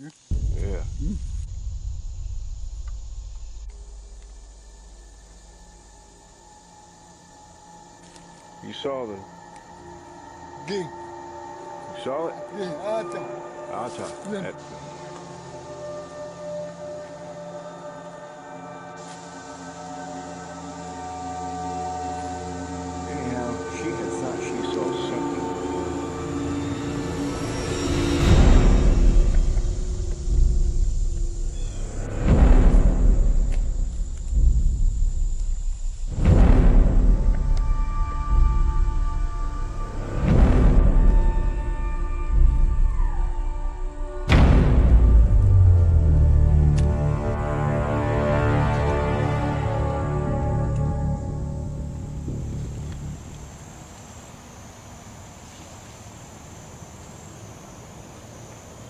Yeah. You saw the, Gig. you saw it? Yeah, ata. Ata. Yeah.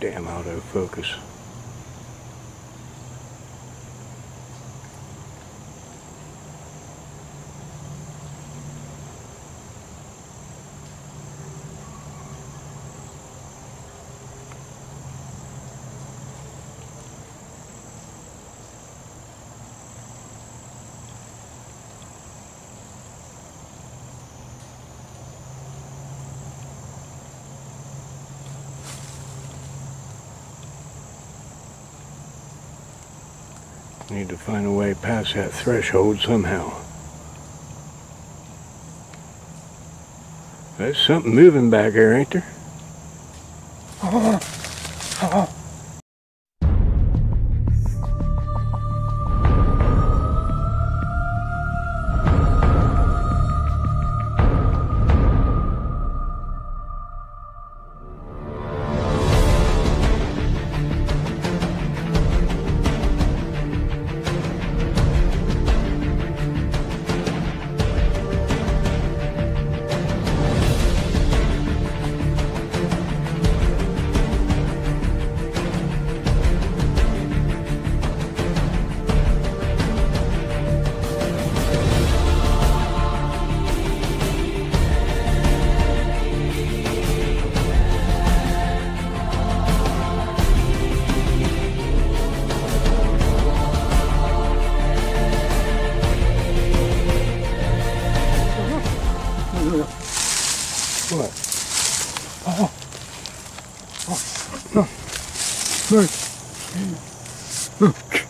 Damn autofocus. Need to find a way past that threshold somehow. There's something moving back there, ain't there? Look.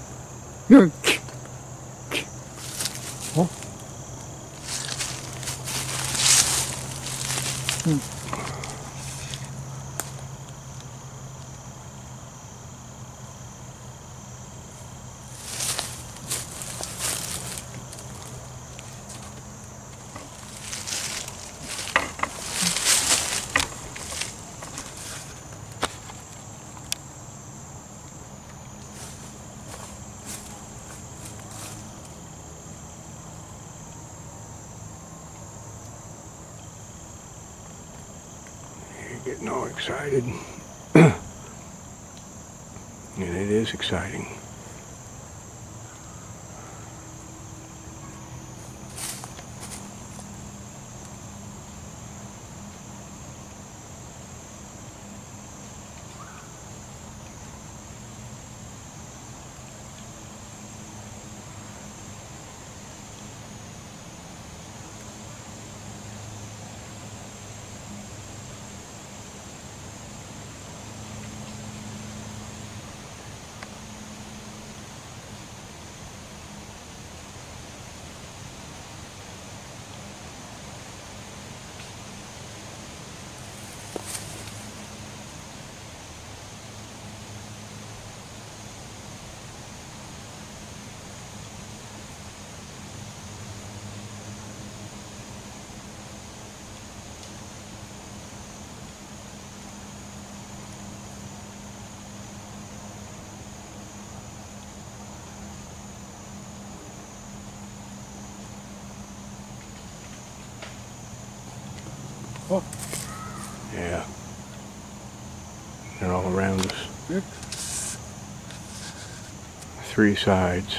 Look. Oh. You're getting all excited. and it is exciting. three sides.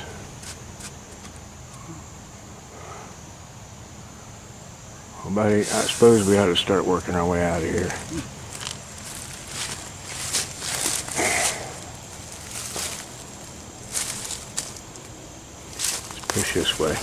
Well, buddy, I suppose we ought to start working our way out of here. Let's push this way.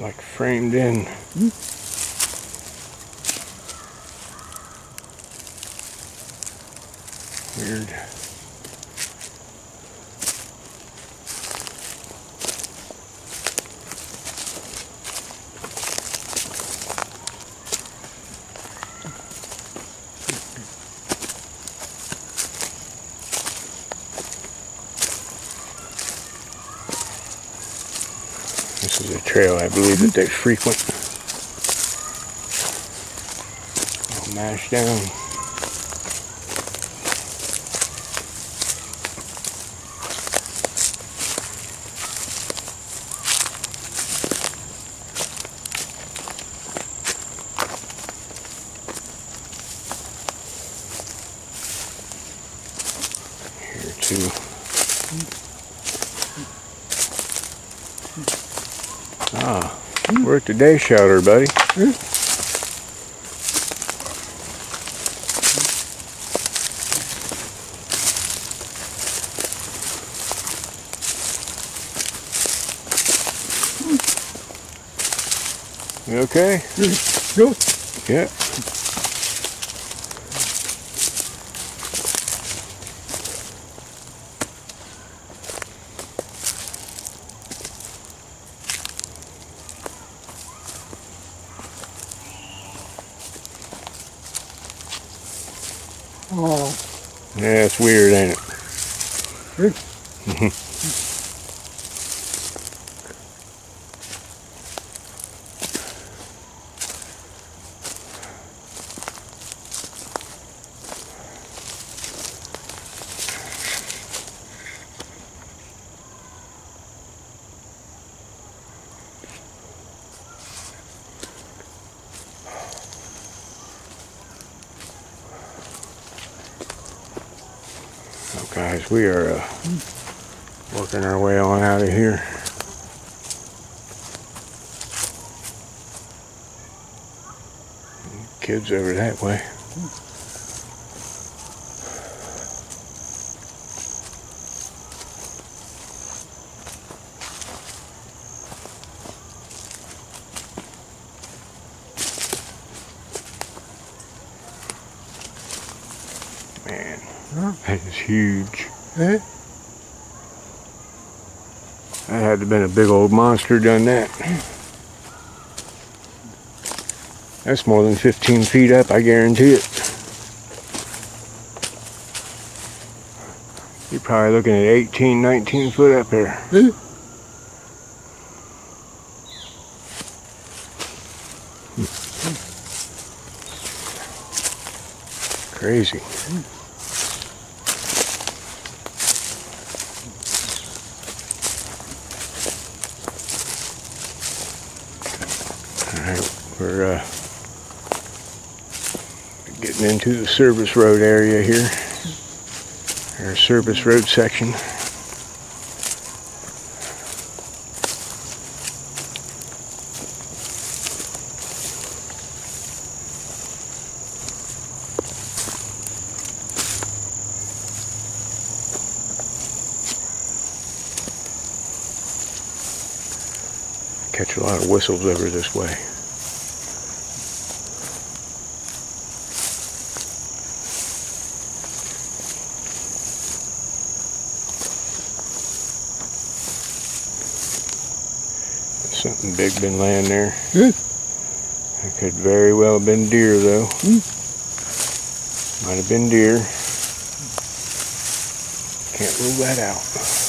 Like framed in. Weird. This is a trail I believe that they frequent. All mashed down. Here too. Ah, we're at the day shelter, buddy. You okay? Go. Yeah. Oh, Yeah, it's weird, ain't it? Good. guys, we are uh, working our way on out of here. Kids over that way. That is huge. eh? That had to have been a big old monster done that. That's more than 15 feet up, I guarantee it. You're probably looking at 18, 19 foot up here. Eh? Crazy. We're uh, Getting into the service road area here. Our service road section. Catch a lot of whistles over this way. Something big been laying there. It could very well have been deer though. Hmm. Might have been deer. Can't rule that out.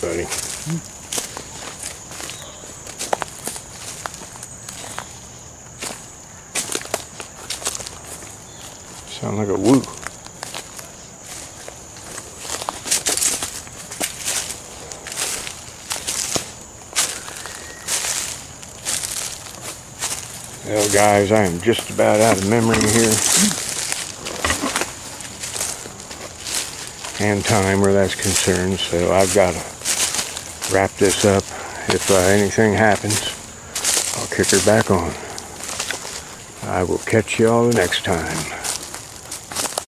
Buddy. Sound like a woo. Well, guys, I am just about out of memory here. And time where that's concerned, so I've got to wrap this up. If uh, anything happens, I'll kick her back on. I will catch you all the next time.